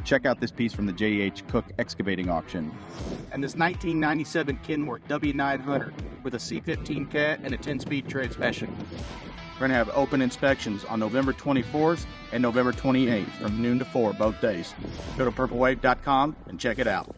check out this piece from the J.H. Cook excavating auction. And this 1997 Kenworth W900 with a C15 cat and a 10-speed transmission. We're going to have open inspections on November 24th and November 28th from noon to 4 both days. Go to purplewave.com and check it out.